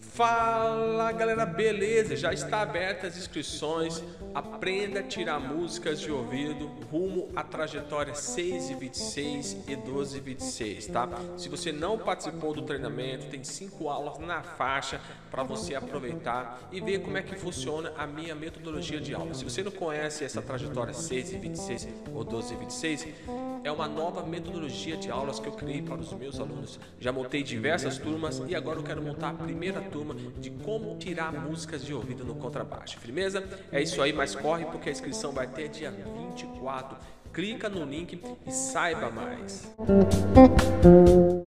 Fala galera, beleza? Já está aberta as inscrições. Aprenda a tirar músicas de ouvido rumo à trajetória 6 e 26 e 12 e 26, tá? Se você não participou do treinamento, tem cinco aulas na faixa para você aproveitar e ver como é que funciona a minha metodologia de aula. Se você não conhece essa trajetória 6 e 26 ou 12 e 26, é uma nova metodologia de aulas que eu criei para os meus alunos. Já montei diversas turmas e agora eu quero montar a primeira turma de como tirar músicas de ouvido no contrabaixo. Firmeza? É isso aí, mas corre porque a inscrição vai até dia 24. Clica no link e saiba mais.